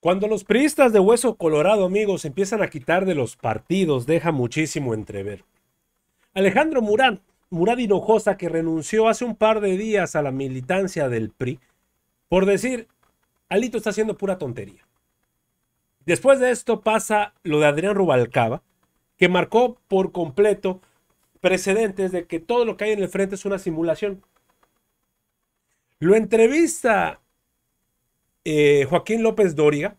Cuando los priistas de hueso colorado, amigos, empiezan a quitar de los partidos, deja muchísimo entrever. Alejandro Murad, Murad Hinojosa, que renunció hace un par de días a la militancia del PRI, por decir, Alito está haciendo pura tontería. Después de esto pasa lo de Adrián Rubalcaba, que marcó por completo precedentes de que todo lo que hay en el frente es una simulación. Lo entrevista eh, Joaquín López Dóriga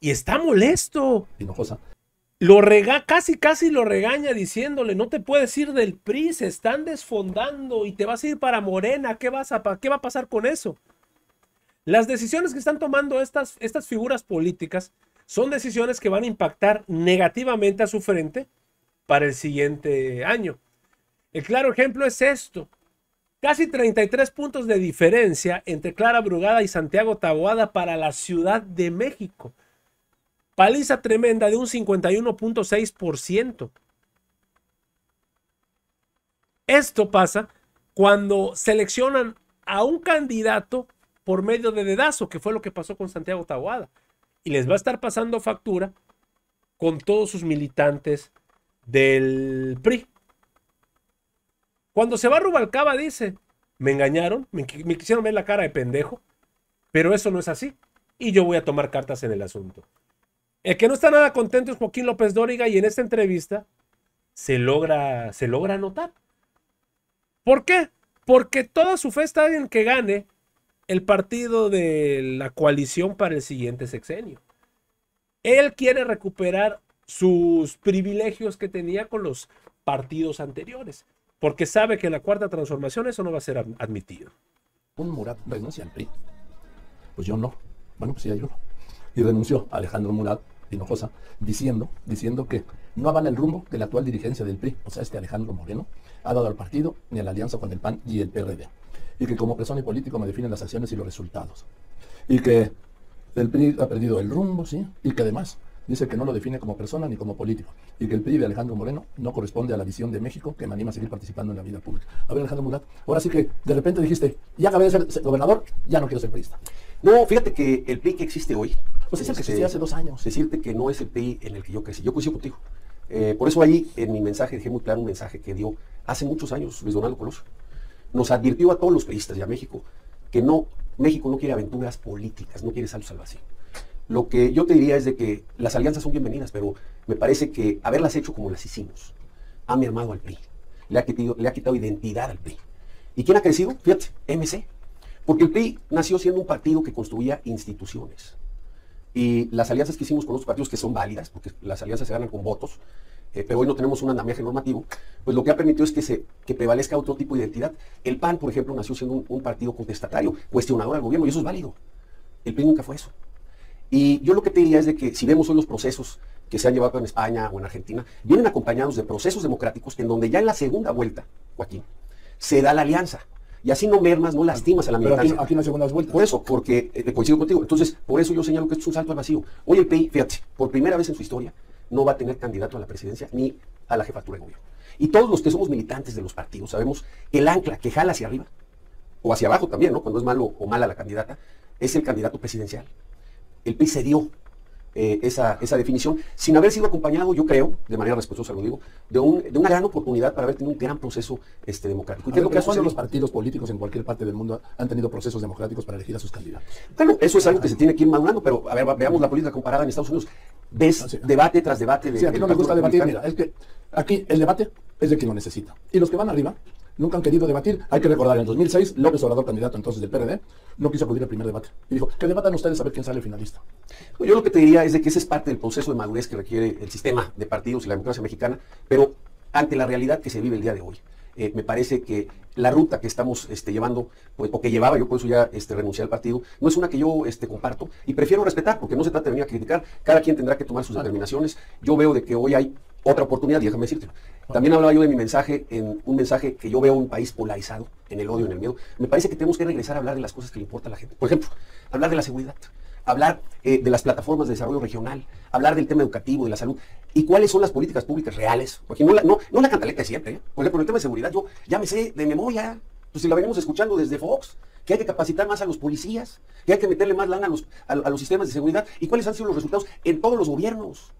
y está molesto. Hinojosa. Lo rega, casi, casi lo regaña diciéndole, no te puedes ir del PRI, se están desfondando y te vas a ir para Morena, ¿qué, vas a, qué va a pasar con eso? Las decisiones que están tomando estas, estas figuras políticas son decisiones que van a impactar negativamente a su frente para el siguiente año. El claro ejemplo es esto. Casi 33 puntos de diferencia entre Clara Brugada y Santiago Taboada para la Ciudad de México. Paliza tremenda de un 51.6%. Esto pasa cuando seleccionan a un candidato por medio de dedazo, que fue lo que pasó con Santiago Taboada. Y les va a estar pasando factura con todos sus militantes del PRI. Cuando se va Rubalcaba dice, me engañaron, me, quisieron ver la cara de pendejo, pero eso no es así. Y yo voy a tomar cartas en el asunto. El que no está nada contento es Joaquín López Dóriga y en esta entrevista se logra, se logra notar. ¿Por qué? Porque toda su fe está en que gane el partido de la coalición para el siguiente sexenio. Él quiere recuperar sus privilegios que tenía con los partidos anteriores porque sabe que en la cuarta transformación eso no va a ser admitido. Un Murat renuncia al PRI. Pues yo no. Bueno, pues sí hay uno. Y renunció Alejandro Murat Hinojosa diciendo, diciendo que no avala el rumbo de la actual dirigencia del PRI, o sea, este Alejandro Moreno, ha dado al partido ni a la alianza con el PAN y el PRD. Y que como persona y político me definen las acciones y los resultados. Y que el PRI ha perdido el rumbo, ¿sí? Y que además dice que no lo define como persona ni como político y que el PRI de Alejandro Moreno no corresponde a la visión de México que me anima a seguir participando en la vida pública. A ver, Alejandro Murat, ahora sí que de repente dijiste, ya acabé de ser gobernador, ya no quiero ser priista. No, fíjate que el PRI que existe hoy, pues es el que existía hace dos años. Decirte que no es el PRI en el que yo crecí. Yo coincido contigo. Eh, por eso ahí en mi mensaje dejé muy claro un mensaje que dio hace muchos años Luis Donaldo Colosio. Nos advirtió a todos los priistas y a México que no, México no quiere aventuras políticas, no quiere saltos al vacío. Lo que yo te diría es de que las alianzas son bienvenidas, pero me parece que haberlas hecho como las hicimos ha mermado al PRI, le ha, quitado, identidad al PRI. ¿Y quién ha crecido? Fíjate, MC. Porque el PRI nació siendo un partido que construía instituciones. Y las alianzas que hicimos con otros partidos que son válidas, porque las alianzas se ganan con votos, eh, pero hoy no tenemos un andamiaje normativo, pues lo que ha permitido es que prevalezca otro tipo de identidad. El PAN, por ejemplo, nació siendo un, un partido contestatario, cuestionador al gobierno, y eso es válido. El PRI nunca fue eso. Y yo lo que te diría es de que si vemos hoy los procesos que se han llevado en España o en Argentina, vienen acompañados de procesos democráticos en donde ya en la segunda vuelta, Joaquín, se da la alianza. Y así no mermas, no lastimas a la militancia. Pero aquí, no hay segundas vueltas. Por eso, porque eh, coincido contigo. Entonces, por eso yo señalo que esto es un salto al vacío. Hoy el PI, fíjate, por primera vez en su historia, no va a tener candidato a la presidencia ni a la jefatura de gobierno. Y todos los que somos militantes de los partidos sabemos que el ancla que jala hacia arriba, o hacia abajo también, ¿no? Cuando es malo o mala la candidata, es el candidato presidencial el PRI se dio eh, esa, definición, sin haber sido acompañado, yo creo, de manera respetuosa lo digo, de, una gran oportunidad para haber tenido un gran proceso este, democrático. ¿Y lo que hace los partidos políticos en cualquier parte del mundo han tenido procesos democráticos para elegir a sus candidatos? Claro, eso es algo que se tiene que ir madurando, pero a ver, veamos la política comparada en Estados Unidos. Ves ah, debate tras debate. De, sí, a ti no me gusta debatir, mira, es que aquí el debate es de quien lo necesita. Y los que van arriba nunca han querido debatir. Hay que recordar, en 2006, López Obrador, candidato entonces del PRD, no quiso acudir al primer debate. Y dijo, que debatan ustedes a ver quién sale finalista. Pues yo lo que te diría es de que ese es parte del proceso de madurez que requiere el sistema de partidos y la democracia mexicana, pero ante la realidad que se vive el día de hoy. Eh, me parece que la ruta que estamos este, llevando, pues, o que llevaba, yo por eso ya este, renuncié al partido, no es una que yo este, comparto y prefiero respetar, porque no se trata de venir a criticar, cada quien tendrá que tomar sus determinaciones. Yo veo de que hoy hay otra oportunidad, déjame decirte. También hablaba yo de mi mensaje, en un mensaje que yo veo un país polarizado, en el odio, en el miedo. Me parece que tenemos que regresar a hablar de las cosas que le importa a la gente. Por ejemplo, hablar de la seguridad, hablar eh, de las plataformas de desarrollo regional, hablar del tema educativo, de la salud, y cuáles son las políticas públicas reales. Porque no la, no, la cantaleta de siempre. ¿eh? Por ejemplo, el tema de seguridad, yo ya me sé de memoria Pues si la venimos escuchando desde Fox, que hay que capacitar más a los policías, que hay que meterle más lana a los, a los sistemas de seguridad. ¿Y cuáles han sido los resultados en todos los gobiernos?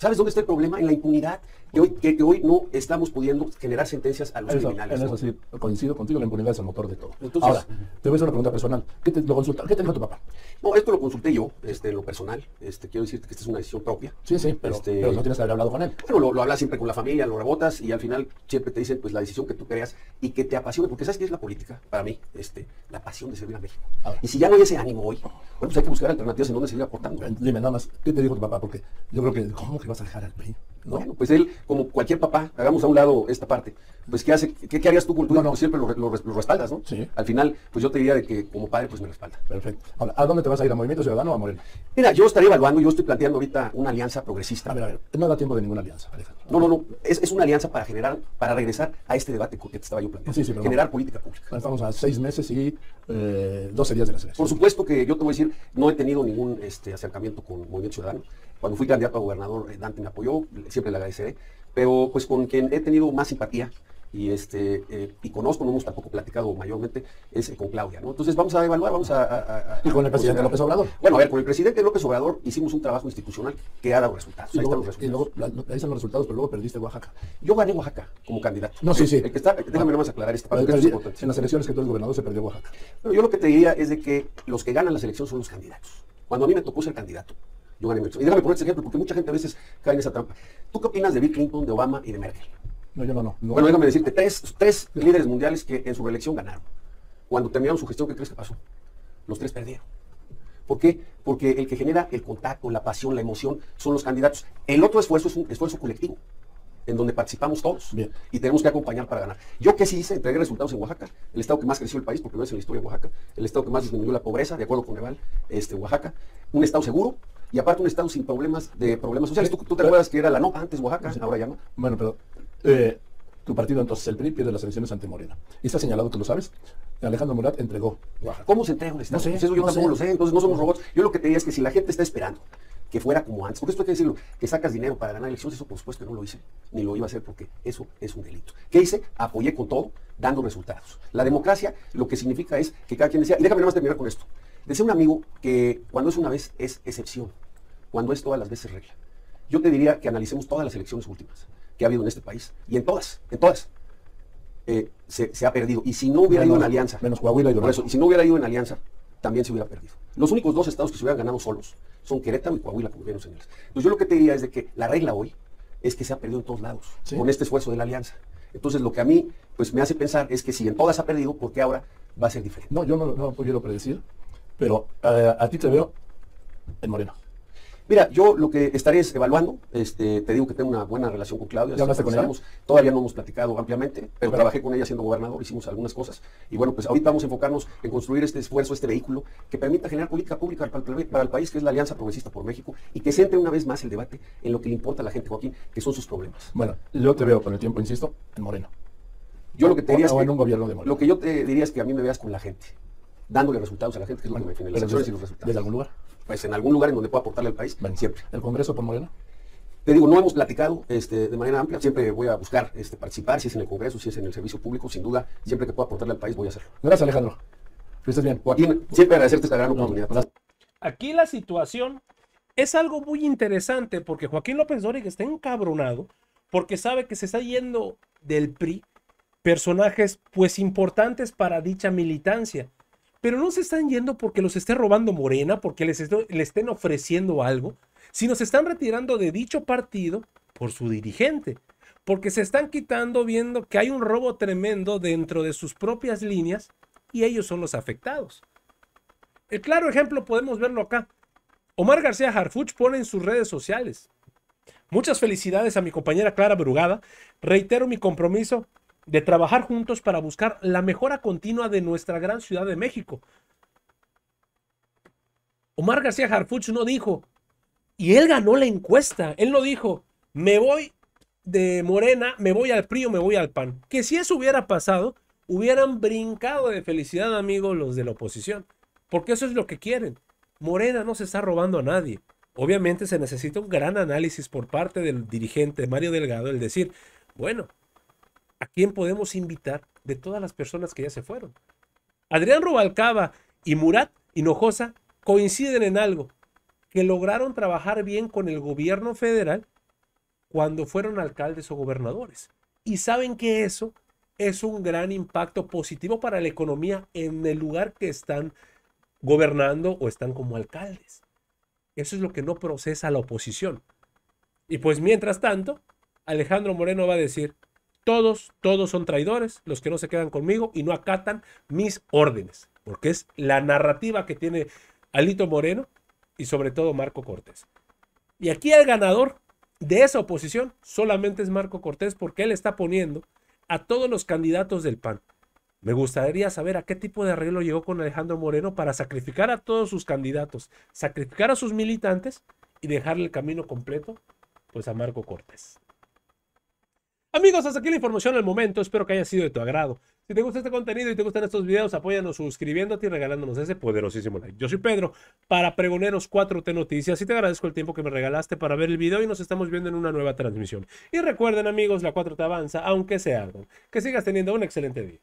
¿Sabes dónde está el problema? En la impunidad. Que hoy, que, que hoy no estamos pudiendo generar sentencias a los Eso, criminales. en ¿no? eso sí, coincido contigo, la impunidad es el motor de todo. Entonces- Ahora, te voy a hacer una pregunta personal. ¿Qué te, lo consulta, ¿qué te dijo tu papá? No, esto lo consulté yo, este, en lo personal. Este, quiero decirte que esta es una decisión propia. Sí, sí, pero, Este- pero no tienes que haber hablado con él. Bueno, lo, lo hablas siempre con la familia, lo rebotas y al final siempre te dicen pues la decisión que tú creas y que te apasione, porque ¿sabes qué es la política? Para mí, este, la pasión de servir a México. Y si ya no hay ese ánimo hoy, bueno, pues hay que buscar alternativas en donde seguir aportando. Dime nada más, ¿qué te dijo tu papá? Porque yo creo que, ¿cómo que vas a dejar al PRI? ¿No? Bueno, pues él, como cualquier papá, hagamos a un lado esta parte, pues ¿qué, hace, qué, qué harías tú con tu No, no. Pues siempre lo, lo- lo respaldas, ¿no? Sí. Al final, pues yo te diría de que como padre, pues me respalda. Perfecto. Ahora, ¿a dónde te vas a ir? ¿A Movimiento Ciudadano o a Morena? Mira, yo estaría evaluando, yo estoy planteando ahorita una alianza progresista. A ver, a ver, no da tiempo de ninguna alianza, Alejandro. No, no, no, es, es una alianza para generar, para regresar a este debate que te estaba yo planteando. Sí, sí, pero no. generar política pública. Estamos a seis meses y eh, 12 días de la selección. Por supuesto que yo te voy a decir, no he tenido ningún este, acercamiento con Movimiento Ciudadano. Cuando fui candidato a gobernador, eh, Dante me apoyó, siempre le agradeceré. Pero pues con quien he tenido más simpatía y este eh, y conozco, no hemos tampoco platicado mayormente, es eh, con Claudia, ¿no? Entonces vamos a evaluar, vamos a... a- a- Y con el presidente. López Obrador. Bueno, a ver, con el presidente López Obrador hicimos un trabajo institucional que ha dado resultados. Y Ahí luego, están los y resultados. luego la- ahí están los resultados, pero luego perdiste Oaxaca. Yo gané Oaxaca como candidato. No, sí, sí. El que está, déjame nomás aclarar esta parte, es en las elecciones que tú eres gobernador se perdió Oaxaca. Pero yo lo que te diría es de que los que ganan las elecciones son los candidatos. Cuando a mí me tocó ser candidato, mi elección. Y déjame poner este ejemplo, porque mucha gente a veces cae en esa trampa. ¿Tú qué opinas de Bill Clinton, de Obama y de Merkel? No, yo no, no. no. Bueno, déjame decirte, tres, tres líderes mundiales que en su reelección ganaron. Cuando terminaron su gestión, ¿qué crees que pasó? Los tres perdieron. ¿Por qué? Porque el que genera el contacto, la pasión, la emoción, son los candidatos. El otro esfuerzo es un esfuerzo colectivo, en donde participamos todos. Bien. Y tenemos que acompañar para ganar. Yo que sí hice, entregué resultados en Oaxaca, el estado que más creció el país, porque no es en la historia de Oaxaca, el estado que más disminuyó la pobreza, de acuerdo con Eval, este, Oaxaca, un estado seguro, y aparte un estado sin problemas de problemas sociales. ¿Tú, tú te acuerdas que era la NOPA antes Oaxaca, ahora ya no? Bueno, pero eh, tu partido entonces, el PRI, pierde las elecciones ante Morena. Y está señalado, tú lo sabes, Alejandro Murat entregó Oaxaca. ¿Cómo se entrega un Estado? No sé, Pues eso yo no tampoco sé. lo sé, entonces no somos robots. Yo lo que te diría es que si la gente está esperando que fuera como antes, porque esto hay que decirlo, que sacas dinero para ganar elecciones, eso por supuesto que no lo hice, ni lo iba a hacer porque eso es un delito. ¿Qué hice? Apoyé con todo, dando resultados. La democracia lo que significa es que cada quien decía, y déjame nomás terminar con esto, decía un amigo que cuando es una vez es excepción, cuando es todas las veces regla. Yo te diría que analicemos todas las elecciones últimas que ha habido en este país, y en todas, en todas, eh, se, se ha perdido. Y si no hubiera ido en alianza, Menos Coahuila y por eso, y si no hubiera ido en alianza, también se hubiera perdido. Los únicos dos estados que se hubieran ganado solos son Querétaro y Coahuila, como vieron señores. Entonces yo lo que te diría es de que la regla hoy es que se ha perdido en todos lados, Sí. con este esfuerzo de la alianza. Entonces lo que a mí pues me hace pensar es que si en todas ha perdido, ¿por qué ahora va a ser diferente? No, yo no, no lo quiero predecir, pero eh, a ti te veo en Morena. Mira, yo lo que estaré es evaluando, este, te digo que tengo una buena relación con Claudia. ¿Ya hablaste con ella? Todavía no hemos platicado ampliamente, pero Pero- trabajé con ella siendo gobernador, hicimos algunas cosas. Y bueno, pues ahorita vamos a enfocarnos en construir este esfuerzo, este vehículo que permita generar política pública para el, para el país, que es la Alianza Progresista por México, y que centre una vez más el debate en lo que le importa a la gente, Joaquín, que son sus problemas. Bueno, yo te veo con el tiempo, insisto, en Morena. Yo lo que te diría es que, en un gobierno de Morena. lo que yo te diría es que a mí me veas con la gente, dándole resultados a la gente, que es lo que me define, las acciones y desde, los resultados. desde algún lugar. Pues en algún lugar en donde pueda aportarle al país, Bueno, siempre. ¿El Congreso por Morena? Te digo, no hemos platicado este, de manera amplia, siempre voy a buscar este, participar, si es en el Congreso, si es en el servicio público, sin duda, siempre que pueda aportarle al país voy a hacerlo. Gracias, Alejandro. Que estés bien. Joaquín, siempre agradecerte esta gran No, oportunidad. gracias. Aquí la situación es algo muy interesante porque Joaquín López Dóriga está encabronado porque sabe que se está yendo del PRI personajes pues importantes para dicha militancia. Pero no se están yendo porque los esté robando Morena, porque les estén ofreciendo algo, sino se están retirando de dicho partido por su dirigente. Porque se están quitando viendo que hay un robo tremendo dentro de sus propias líneas y ellos son los afectados. El claro ejemplo podemos verlo acá. Omar García Harfuch pone en sus redes sociales. Muchas felicidades a mi compañera Clara Brugada. Reitero mi compromiso de trabajar juntos para buscar la mejora continua de nuestra gran ciudad de México. Omar García Harfuch no dijo, y él ganó la encuesta, él no dijo, me voy de Morena, me voy al PRI o me voy al PAN. Que si eso hubiera pasado, hubieran brincado de felicidad, amigos, los de la oposición. Porque eso es lo que quieren. Morena no se está robando a nadie. Obviamente se necesita un gran análisis por parte del dirigente Mario Delgado, el decir, bueno, ¿a quién podemos invitar de todas las personas que ya se fueron? Adrián Rubalcaba y Murat Hinojosa coinciden en algo, que lograron trabajar bien con el gobierno federal cuando fueron alcaldes o gobernadores. Y saben que eso es un gran impacto positivo para la economía en el lugar que están gobernando o están como alcaldes. Eso es lo que no procesa la oposición. Y pues mientras tanto, Alejandro Moreno va a decir, todos, todos son traidores, los que no se quedan conmigo y no acatan mis órdenes, porque es la narrativa que tiene Alito Moreno y sobre todo Marco Cortés. Y aquí el ganador de esa oposición solamente es Marco Cortés porque él está poniendo a todos los candidatos del PAN. Me gustaría saber a qué tipo de arreglo llegó con Alejandro Moreno para sacrificar a todos sus candidatos, sacrificar a sus militantes y dejarle el camino completo pues a Marco Cortés. Amigos, hasta aquí la información al momento. Espero que haya sido de tu agrado. Si te gusta este contenido y te gustan estos videos, apóyanos suscribiéndote y regalándonos ese poderosísimo like. Yo soy Pedro para Pregoneros 4T Noticias y te agradezco el tiempo que me regalaste para ver el video y nos estamos viendo en una nueva transmisión. Y recuerden amigos, la 4T avanza, aunque sea algo. Que sigas teniendo un excelente día.